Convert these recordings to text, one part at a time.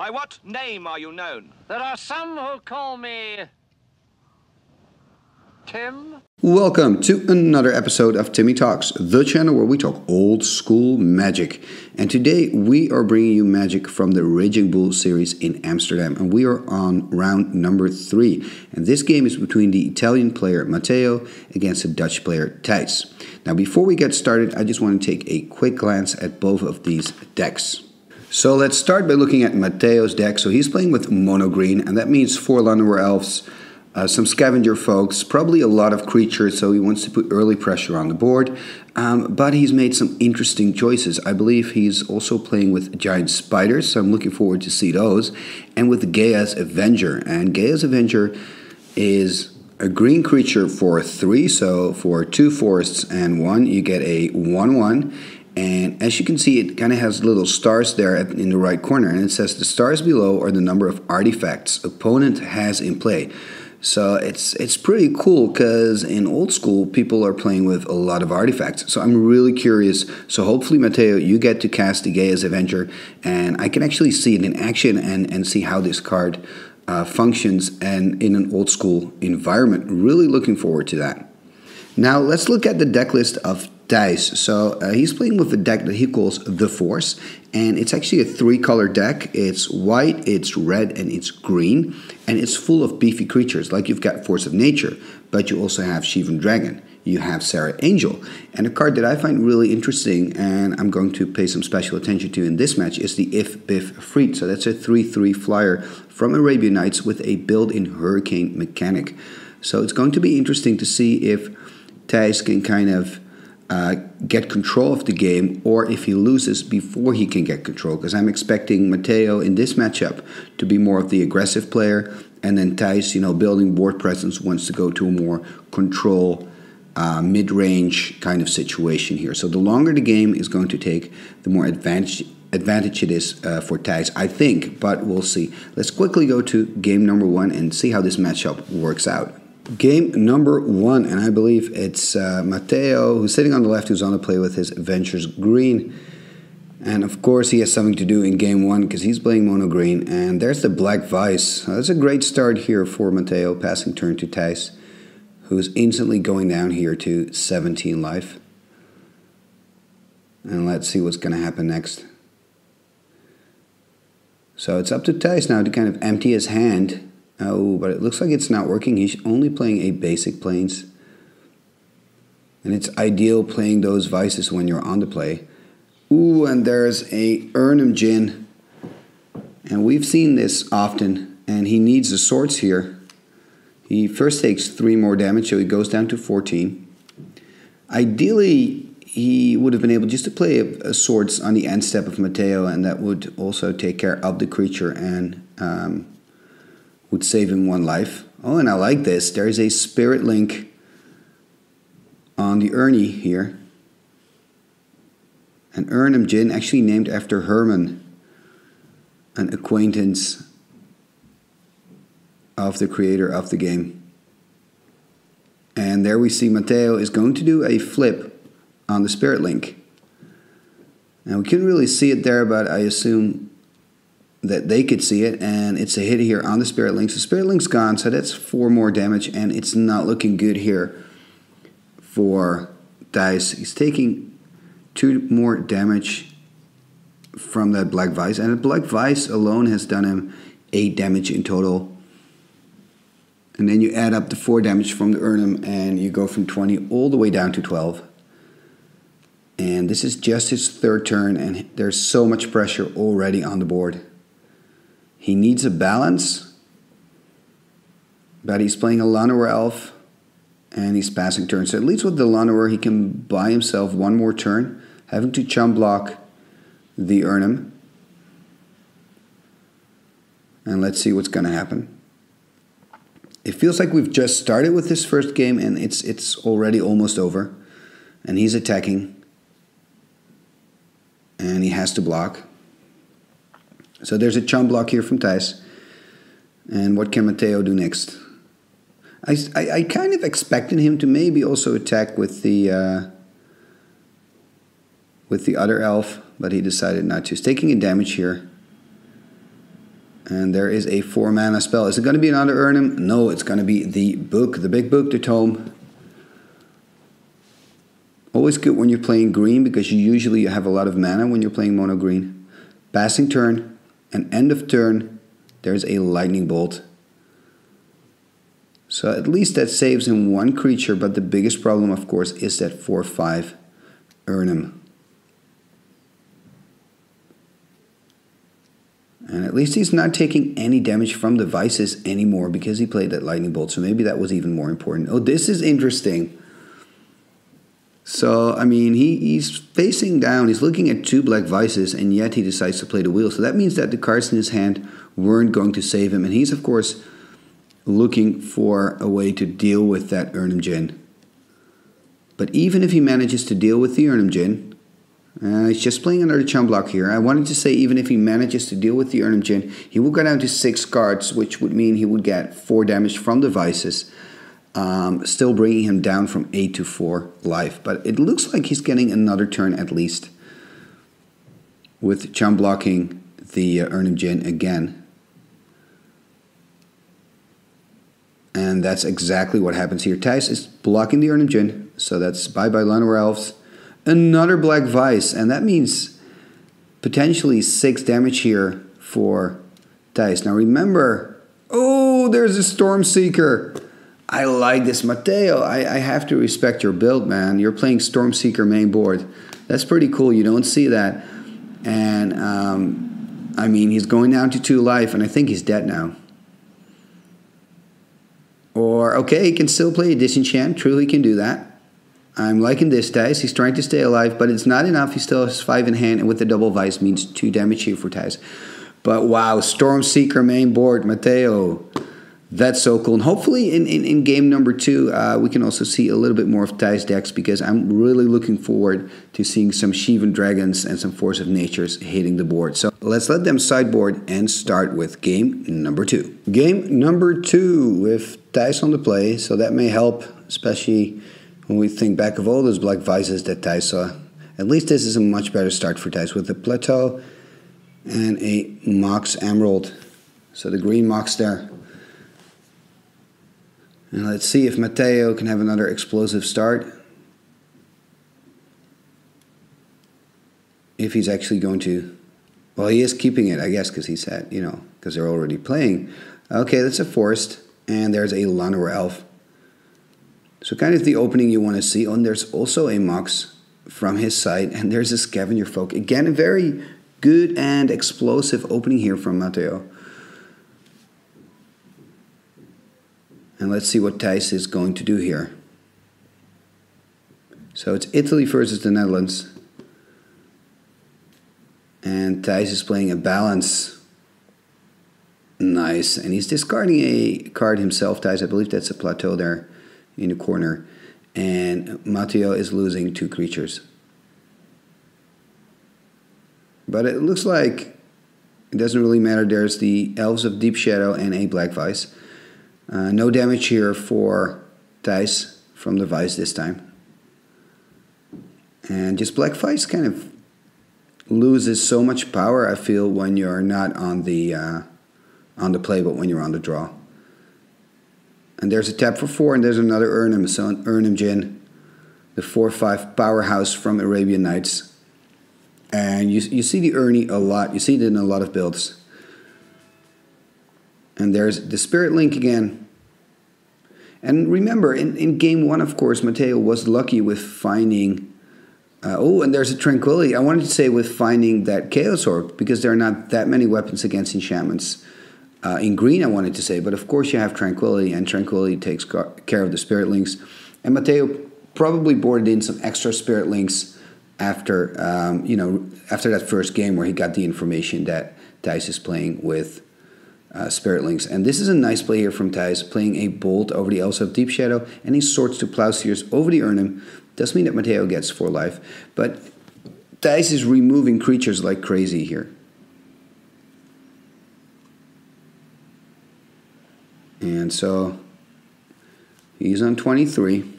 By what name are you known? There are some who call me. Tim? Welcome to another episode of Timmy Talks, the channel where we talk old school magic. And today we are bringing you magic from the Raging Bull series in Amsterdam, and we are on round number three. And this game is between the Italian player Matteo against the Dutch player Thijs. Now, before we get started, I just want to take a quick glance at both of these decks. So let's start by looking at Mateo's deck. So he's playing with mono green, and that means four Llanowar Elves uh, some scavenger folks, probably a lot of creatures, so he wants to put early pressure on the board. Um, but he's made some interesting choices. I believe he's also playing with giant spiders, so I'm looking forward to see those. And with Gaea's Avenger. And Gaea's Avenger is a green creature for three, so for two forests and one, you get a 1 1. And as you can see, it kind of has little stars there in the right corner, and it says the stars below are the number of artifacts opponent has in play. So it's it's pretty cool because in old school people are playing with a lot of artifacts. So I'm really curious. So hopefully Matteo, you get to cast the Gaea's Avenger, and I can actually see it in action and and see how this card uh, functions and in an old school environment. Really looking forward to that. Now let's look at the deck list of Thijs. So uh, he's playing with a deck that he calls the Force, and it's actually a three-color deck. It's white, it's red, and it's green, and it's full of beefy creatures. Like you've got Force of Nature, but you also have Shivan Dragon. You have Serra Angel, and a card that I find really interesting, and I'm going to pay some special attention to in this match is the Ifh-Biff Efreet. So that's a 3-3 flyer from Arabian Nights with a built-in Hurricane mechanic. So it's going to be interesting to see if Thijs can kind of uh, get control of the game or if he loses before he can get control. Because I'm expecting Mateo in this matchup to be more of the aggressive player, and then Thijs, you know, building board presence, wants to go to a more control, uh, mid range kind of situation here. So the longer the game is going to take, the more advantage. Advantage it is uh, for Thijs, I think, but we'll see. Let's quickly go to game number one and see how this matchup works out. Game number one, and I believe it's uh, Matteo who's sitting on the left, who's on the play with his Avenger's Green. And of course, he has something to do in game one because he's playing mono green. And there's the Black Vise. that's a great start here for Mateo, passing turn to Thijs, who's instantly going down here to 17 life. And let's see what's going to happen next. So it's up to Thijs now to kind of empty his hand Oh, but it looks like it's not working. He's only playing a basic plains. And it's ideal playing those vises when you're on the play. Ooh, and there's a Erhnam Djinn. And we've seen this often. And he needs the swords here. He first takes three more damage, so he goes down to 14. Ideally, he would have been able just to play a, a swords on the end step of Mateo, and that would also take care of the creature and um, would save him one life. Oh, and I like this. There is a spirit link on the Ernie here. An Erhnam Djinn, actually named after Herman, an acquaintance of the creator of the game. And there we see Matteo is going to do a flip on the spirit link. Now we couldn't really see it there, but I assume that they could see it, and it's a hit here on the Spirit Links. The Spirit Link's gone, so that's four more damage, and it's not looking good here for Thijs. He's taking two more damage from that Black Vise, and the Black Vise alone has done him eight damage in total. And then you add up the four damage from the Erhnam, and you go from 20 all the way down to 12. And this is just his third turn, and there's so much pressure already on the board. He needs a balance, but he's playing a Llanowar elf and he's passing turns. So at least with the Llanowar, he can buy himself one more turn, having to chum block the Erhnam. And let's see what's going to happen. It feels like we've just started with this first game and it's it's already almost over. And he's attacking. And he has to block. So there's a chum block here from Thijs. And what can Matteo do next? I, I, I, kind of expected him to maybe also attack with the uh, with the other elf, but he decided not to. He's taking a damage here. And there is a four mana spell. Is it going to be another Erhnam? No, it's going to be the book, the big book, the tome. Always good when you're playing green because you usually have a lot of mana when you're playing mono green. Passing turn and end of turn, there's a lightning bolt. So at least that saves him one creature, but the biggest problem, of course, is that 4 5 Erhnam. And at least he's not taking any damage from the vises anymore because he played that lightning bolt. So maybe that was even more important. Oh, this is interesting. So, I mean, he, he's facing down, he's looking at two black vises, and yet he decides to play the wheel. So that means that the cards in his hand weren't going to save him. And he's, of course, looking for a way to deal with that Erhnam Djinn. But even if he manages to deal with the Erhnam Djinn, uh, he's just playing another chum block here. I wanted to say even if he manages to deal with the Erhnam Djinn, he will go down to six cards, which would mean he would get four damage from the Vises, um, still bringing him down from eight to four life. But it looks like he's getting another turn at least with chum blocking the uh, Djinn again. And that's exactly what happens here. Thijs is blocking the Erhnam Djinn, so that's bye-bye Llanowar Elves. Another Black Vise, and that means potentially 6 damage here for Thijs. Now remember, oh, there's a Storm Seeker. I like this. Matteo, I, I have to respect your build, man. You're playing Storm Seeker main board. That's pretty cool. You don't see that. And, um, I mean, he's going down to 2 life, and I think he's dead now. Or, okay, he can still play a disenchant. Truly can do that. I'm liking this Thijs. He's trying to stay alive, but it's not enough. He still has 5 in hand, and with the double vise means 2 damage here for Thijs. But wow, Storm Seeker main board, Matteo. That's so cool. And hopefully in, in, in game number two, uh, we can also see a little bit more of Thijs decks because I'm really looking forward to seeing some Shivan Dragons and some Force of Natures hitting the board. So let's let them sideboard and start with game number two. Game number two with Thijs on the play, so that may help, especially when we think back of all those black vises that Thijs saw. At least this is a much better start for Thijs with a Plateau and a Mox Emerald. So the green Mox there. And let's see if Mateo can have another explosive start. If he's actually going to. Well, he is keeping it, I guess, because he said, you know, because they're already playing. Okay, that's a forest. And there's a Llanowar Elf. So kind of the opening you want to see. Oh, and there's also a Mox from his side. And there's a Scavenger Folk. Again, a very good and explosive opening here from Matteo. And let's see what Thijs is going to do here. So it's Italy versus the Netherlands. And Thijs is playing a balance. Nice. And he's discarding a card himself, Thijs. I believe that's a plateau there in the corner. And Matteo is losing two creatures. But it looks like it doesn't really matter. There's the Elves of Deep Shadow and a Black Vise. Uh, no damage here for Thijs from the Vise this time. And just Black Vise kind of loses so much power, I feel, when you're not on the, uh, on the play, but when you're on the draw. And there's a tap for four, and there's another Erhnam, so an Erhnam Djinn, the 4-5 powerhouse from Arabian Nights. And you, you see the Ernie a lot. You see it in a lot of builds. And there's the Spirit Link again. And remember, in, in game one, of course, Matteo was lucky with finding. Uh, oh, and there's a Tranquility. I wanted to say with finding that Chaos Orb, because there are not that many weapons against enchantments. Uh, in green, I wanted to say, but of course you have Tranquility, and Tranquility takes care of the Spirit Links. And Matteo probably boarded in some extra Spirit Links after, um, you know, after that first game where he got the information that Thijs is playing with uh, Spirit Links. And this is a nice play here from Thijs, playing a Bolt over the Elves of Deep Shadow, and he swords to Plowshares over the Erhnam. Does mean that Mateo gets 4 life, but Thijs is removing creatures like crazy here. And so he's on 23.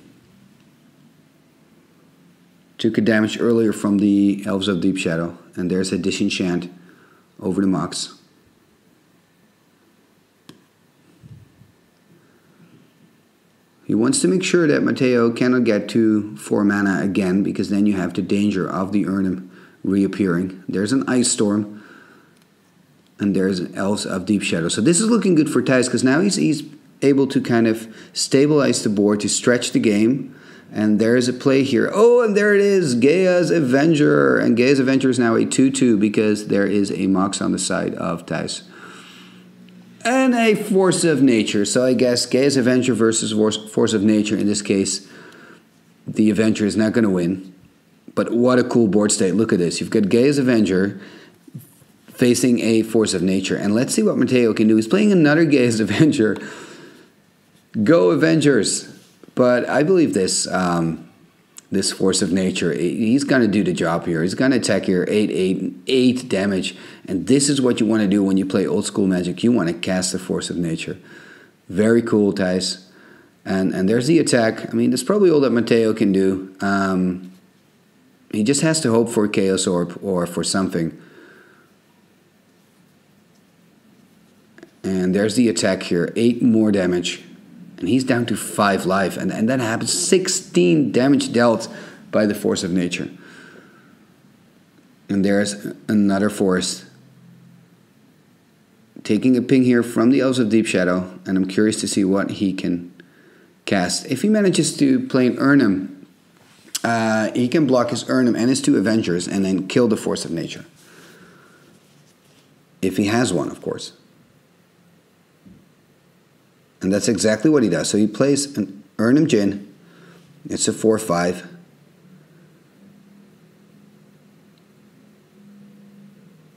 Took a damage earlier from the Elves of Deep Shadow, and there's a disenchant over the Mox. He wants to make sure that Matteo cannot get to 4 mana again, because then you have the danger of the Erhnam reappearing. There's an Ice Storm, and there's Elves of Deep Shadow. So this is looking good for Thijs, because now he's, he's able to kind of stabilize the board, to stretch the game. And there's a play here. Oh, and there it is, Gaea's Avenger. And Gaea's Avenger is now a 2-2 because there is a Mox on the side of Thijs and a force of nature. So I guess Gaea's Avenger versus force of nature. In this case, the Avenger is not going to win. But what a cool board state. Look at this. You've got Gaea's Avenger facing a force of nature. And let's see what Mateo can do. He's playing another Gaea's Avenger. Go Avengers. But I believe this. Um, this force of nature. He's going to do the job here. He's going to attack here 8 8 8 damage. And this is what you want to do when you play old school magic. You want to cast the force of nature. Very cool, Thijs. And and there's the attack. I mean, that's probably all that Matteo can do. Um, he just has to hope for Chaos Orb or for something. And there's the attack here. 8 more damage and he's down to 5 life. And, and that happens 16 damage dealt by the force of nature. And there's another force taking a ping here from the Elves of Deep Shadow, and I'm curious to see what he can cast. If he manages to play an Erhnam, uh, he can block his Erhnam and his two Avengers and then kill the Force of Nature. If he has one, of course. And that's exactly what he does. So he plays an Erhnam Djinn. It's a 4 5.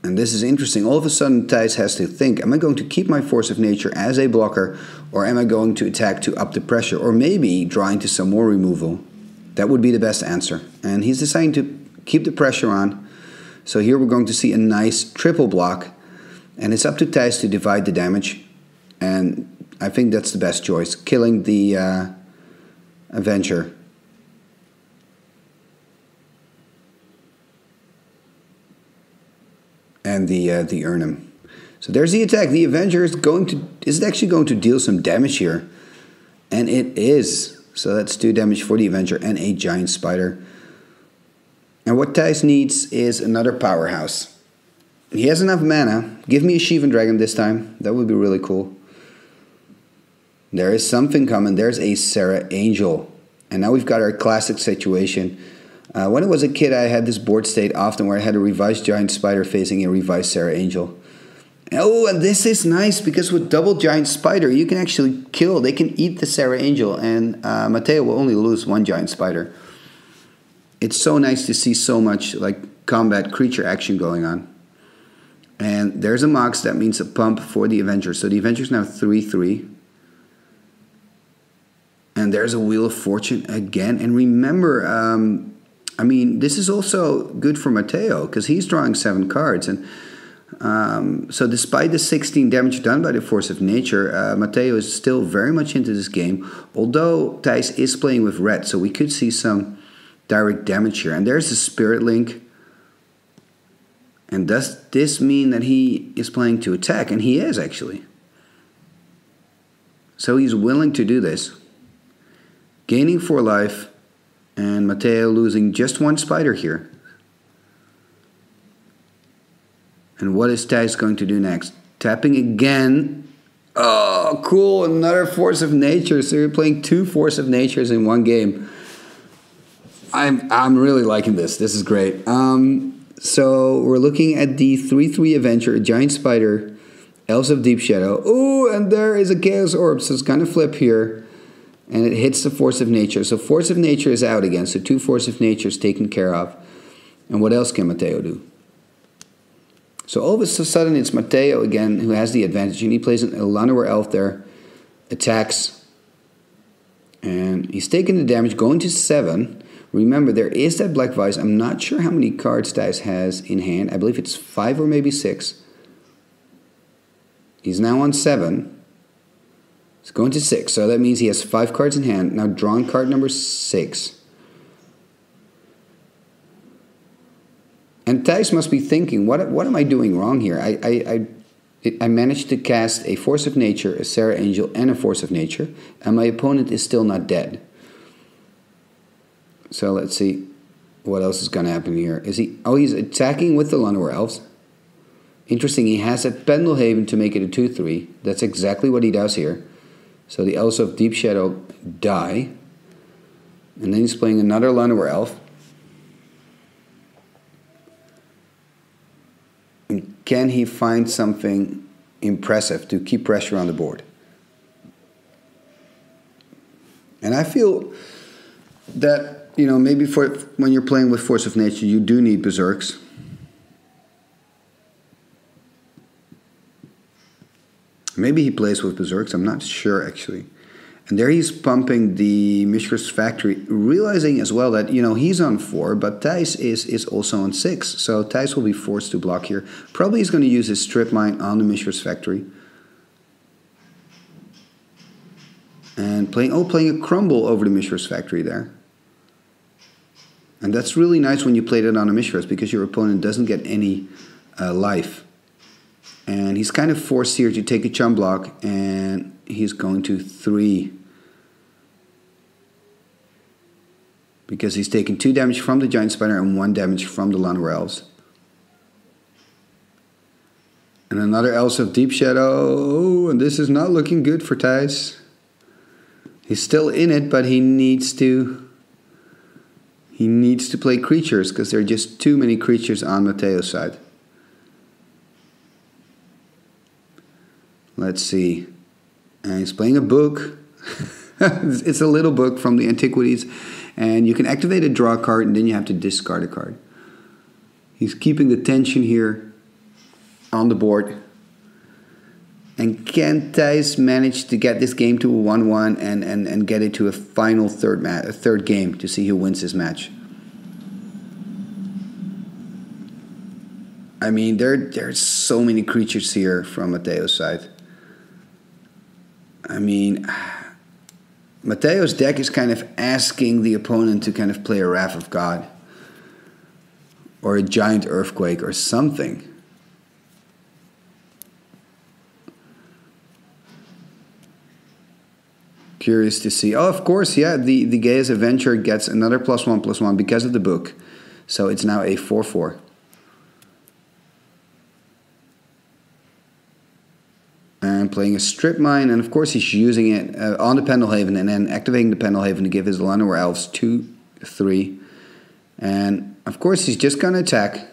And this is interesting. All of a sudden, Thijs has to think Am I going to keep my force of nature as a blocker, or am I going to attack to up the pressure, or maybe drawing to some more removal? That would be the best answer. And he's deciding to keep the pressure on. So here we're going to see a nice triple block. And it's up to Thijs to divide the damage. And I think that's the best choice. Killing the uh, Avenger. And the uh, the Erhnam. So there's the attack. The Avenger is going to is actually going to deal some damage here. And it is. So that's two damage for the Avenger and a giant spider. And what Thijs needs is another powerhouse. He has enough mana. Give me a Shivan Dragon this time. That would be really cool. There is something coming. There's a Serra Angel. And now we've got our classic situation. Uh, when I was a kid, I had this board state often where I had a revised giant spider facing a revised Serra Angel. Oh, and this is nice because with double giant spider, you can actually kill. They can eat the Serra Angel, and uh, Matteo will only lose one giant spider. It's so nice to see so much like combat creature action going on. And there's a Mox, that means a pump for the Avenger. So the Avenger's now 3 3. And there's a Wheel of Fortune again. And remember, um, I mean, this is also good for Matteo because he's drawing seven cards. And um, so, despite the 16 damage done by the Force of Nature, uh, Matteo is still very much into this game. Although Thijs is playing with red, so we could see some direct damage here. And there's the Spirit Link. And does this mean that he is playing to attack? And he is actually. So he's willing to do this gaining 4 life, and Matteo losing just one spider here. And what is Thijs going to do next? Tapping again. Oh, cool. Another Force of Nature. So you're playing two Force of Natures in one game. I'm, I'm really liking this. This is great. Um, so we're looking at the 3 3 Avenger, a Giant Spider, Elves of Deep Shadow. Oh, and there is a Chaos Orb. So it's going to flip here and it hits the force of nature. So force of nature is out again. So two force of nature is taken care of. And what else can Matteo do? So all of a sudden it's Matteo again who has the advantage. And he plays an Llanowar Elf there, attacks, and he's taking the damage, going to seven. Remember, there is that Black Vise. I'm not sure how many cards Thijs has in hand. I believe it's five or maybe six. He's now on seven. It's going to six, so that means he has five cards in hand. Now, drawing card number six. And Thijs must be thinking, what, what am I doing wrong here? I, I, I I managed to cast a Force of Nature, a Serra Angel, and a Force of Nature, and my opponent is still not dead. So let's see what else is going to happen here. Is he? Oh, he's attacking with the Llanowar Elves. Interesting, he has a Pendelhaven to make it a 2 3. That's exactly what he does here. So the Elves of Deep Shadow die. And then he's playing another Llanowar Elf. And can he find something impressive to keep pressure on the board? And I feel that, you know, maybe for when you're playing with Force of Nature, you do need Berserks. Maybe he plays with Berserks, I'm not sure actually. And there he's pumping the Mishra's factory, realizing as well that, you know, he's on four, but Thijs is, is also on six. So Thijs will be forced to block here. Probably he's going to use his strip mine on the Mishra's factory. And playing, oh, playing a crumble over the Mishra's factory there. And that's really nice when you play that on a Mishra's because your opponent doesn't get any uh, life. And he's kind of forced here to take a chum block, and he's going to three. Because he's taking two damage from the Giant Spider and one damage from the Llanowar Elves. And another Elves of Deep Shadow. And this is not looking good for Thijs. He's still in it, but he needs to... He needs to play creatures, because there are just too many creatures on Mateo's side. Let's see. And he's playing a book. it's a little book from the antiquities. And you can activate a draw card and then you have to discard a card. He's keeping the tension here on the board. And can Thijs manage to get this game to a 1 1 and, and, and get it to a final third, ma- a third game to see who wins this match? I mean, there there's so many creatures here from Mateo's side. I mean, Mateo's deck is kind of asking the opponent to kind of play a Wrath of God or a Giant Earthquake or something. Curious to see. Oh, of course, yeah, the, the Gaea's Avenger gets another plus one plus one because of the book. So it's now a 4 4. and playing a strip mine, and of course he's using it uh, on the Pendelhaven and then activating the Pendelhaven to give his Llanowar Elves 2 3. And of course he's just going to attack.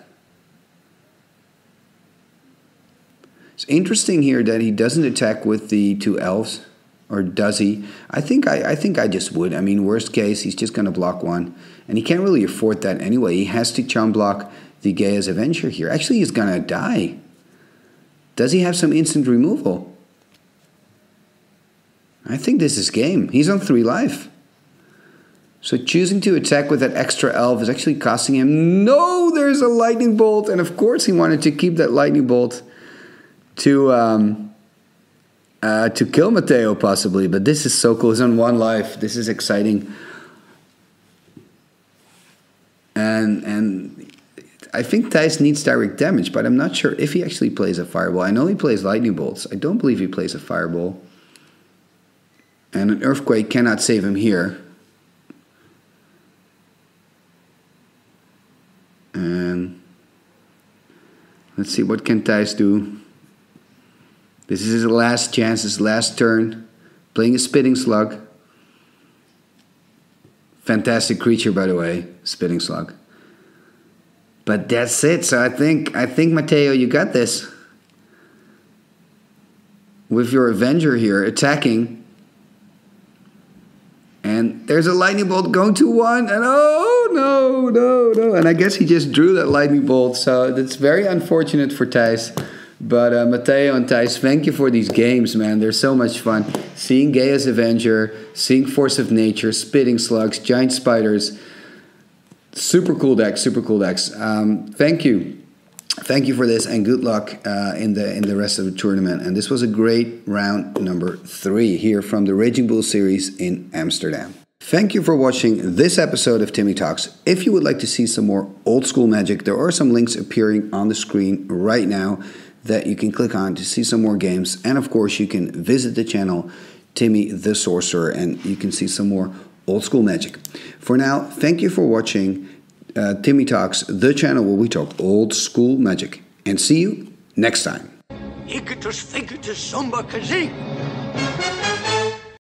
It's interesting here that he doesn't attack with the two elves, or does he? I think I, I think I just would. I mean, worst case, he's just going to block one, and he can't really afford that anyway. He has to chum block the Gaea's Avenger here. Actually, he's going to die. Does he have some instant removal? I think this is game. He's on 3 life. So choosing to attack with that extra elf is actually costing him. No, there's a lightning bolt. And of course he wanted to keep that lightning bolt to um, uh, to kill Mateo possibly. But this is so cool. He's on one life. This is exciting. And and I think Thijs needs direct damage, but I'm not sure if he actually plays a fireball. I know he plays lightning bolts. I don't believe he plays a fireball. And an earthquake cannot save him here. And let's see what can Thijs do. This is his last chance, his last turn. Playing a spitting slug. Fantastic creature, by the way, spitting slug. But that's it. So I think I think Mateo, you got this. With your Avenger here attacking and there's a lightning bolt going to one, and oh no, no, no. And I guess he just drew that lightning bolt, so that's very unfortunate for Thijs. But uh, Mateo and Thijs, thank you for these games, man. They're so much fun. Seeing Gaea's Avenger, seeing Force of Nature, Spitting Slugs, Giant Spiders. Super cool decks, super cool decks. Um, thank you thank you for this and good luck uh, in the in the rest of the tournament. And this was a great round number three here from the Raging Bull series in Amsterdam. Thank you for watching this episode of Timmy Talks. If you would like to see some more old school magic, there are some links appearing on the screen right now that you can click on to see some more games. And of course, you can visit the channel Timmy the Sorcerer and you can see some more old school magic. For now, thank you for watching uh, Timmy Talks, the channel where we talk old school magic. And see you next time.